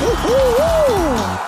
Woo-hoo-hoo!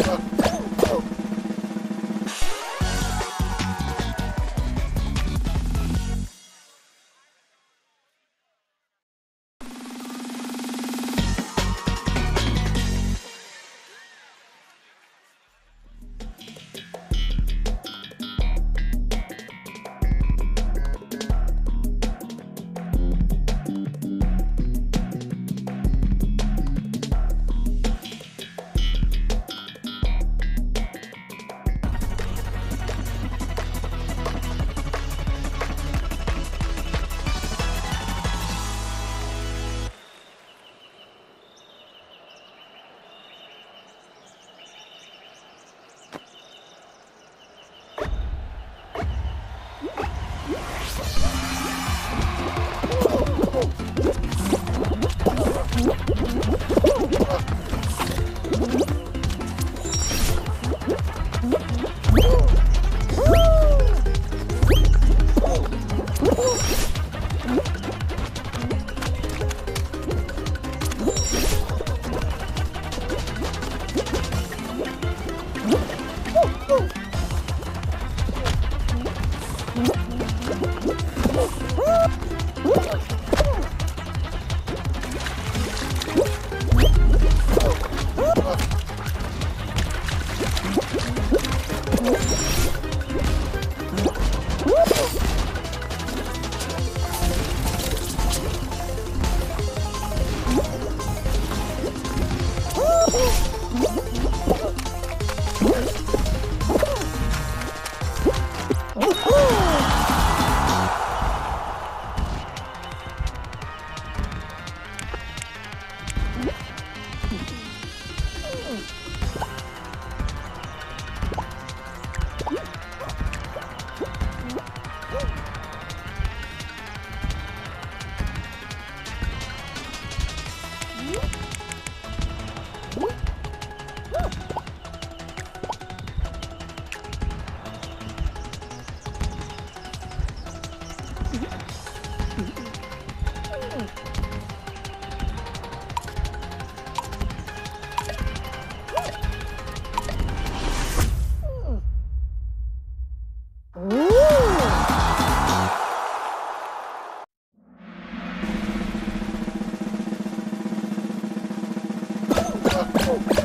Oh.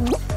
음?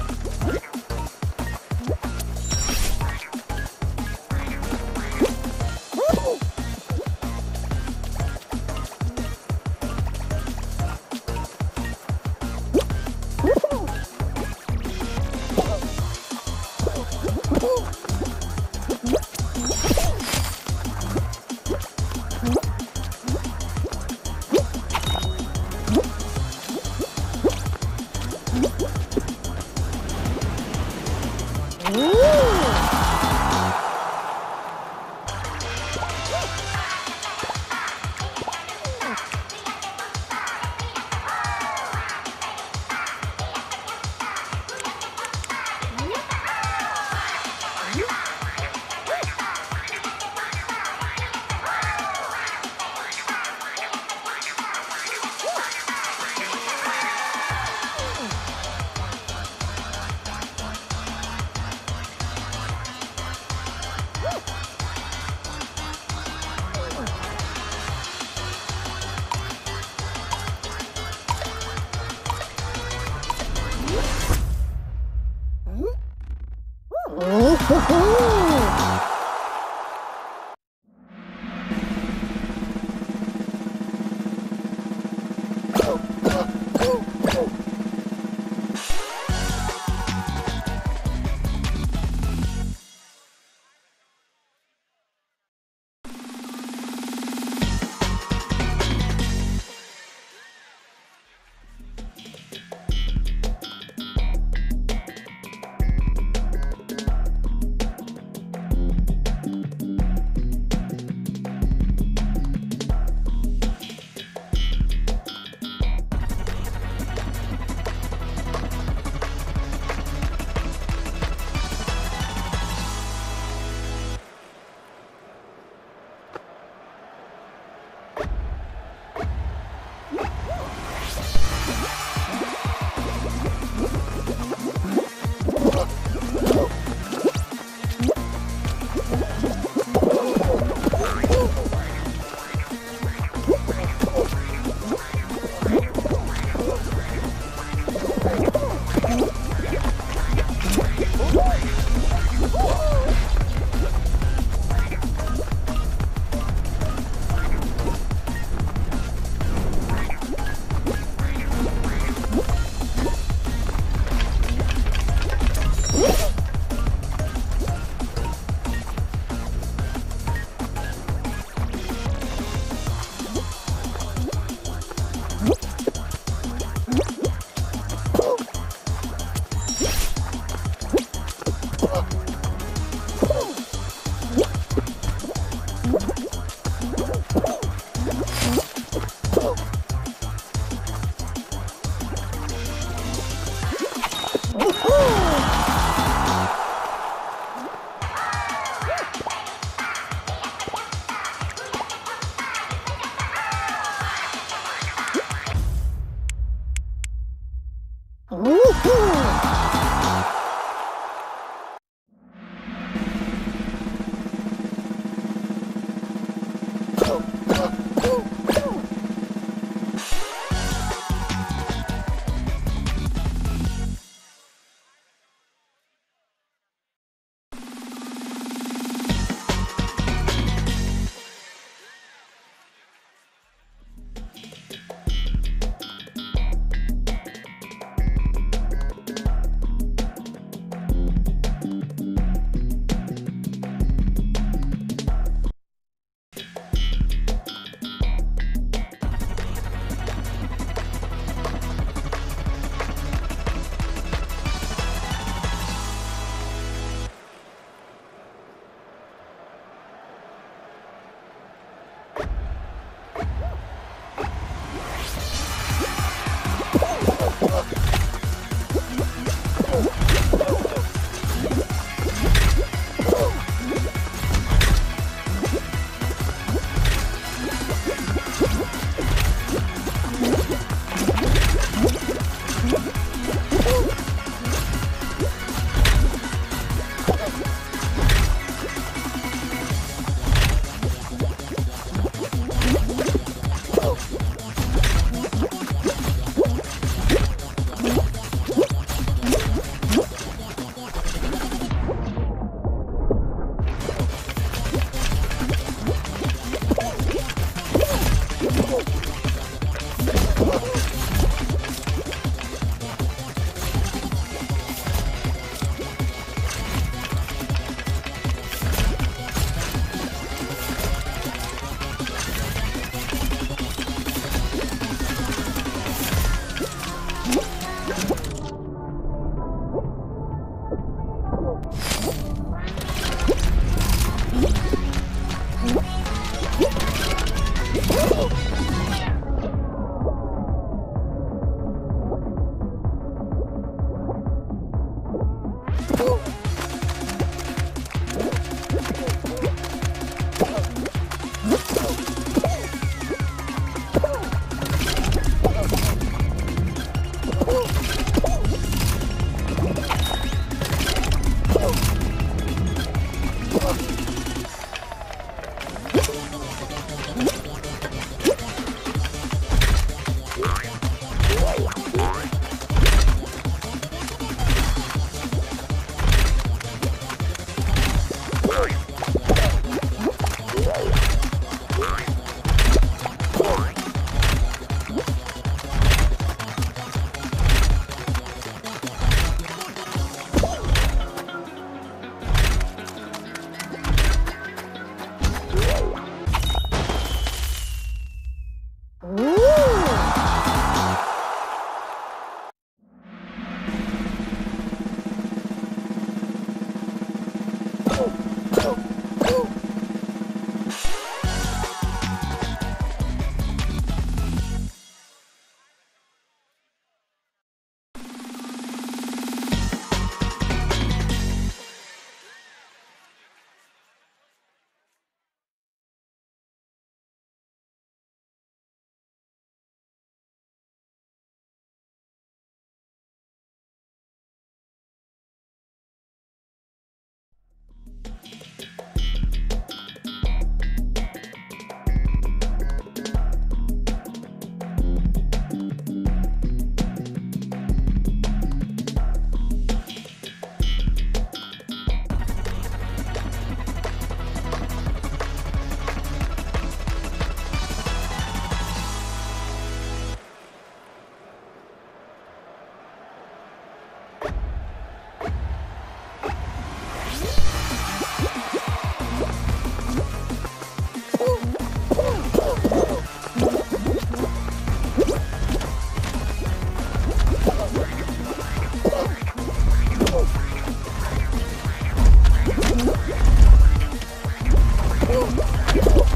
Woo!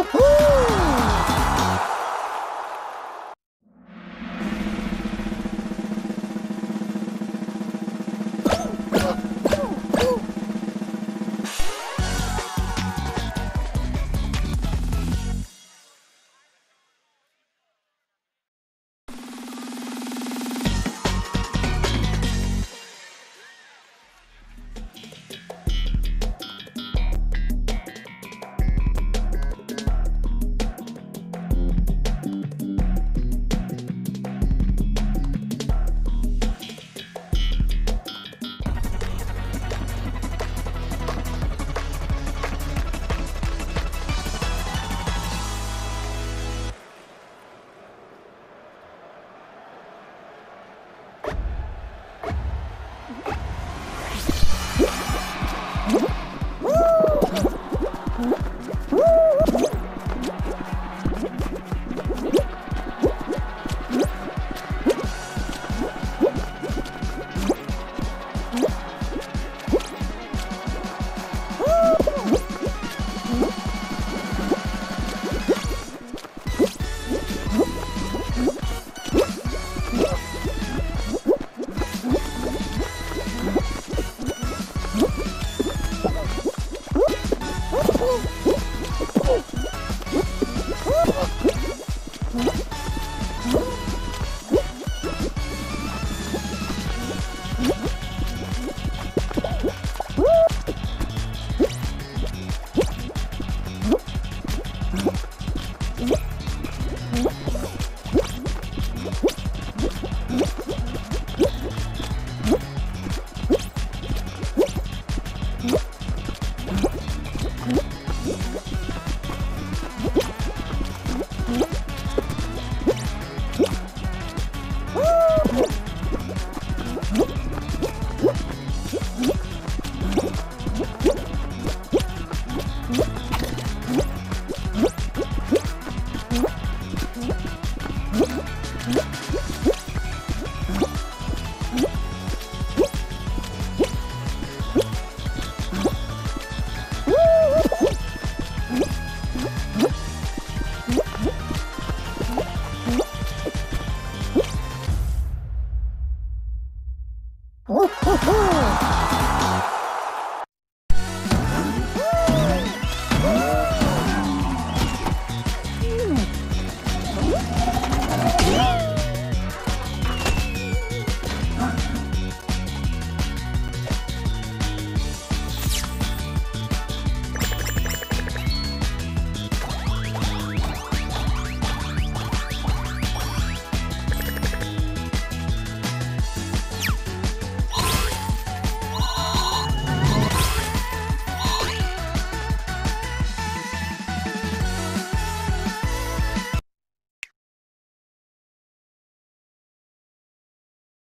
Woo!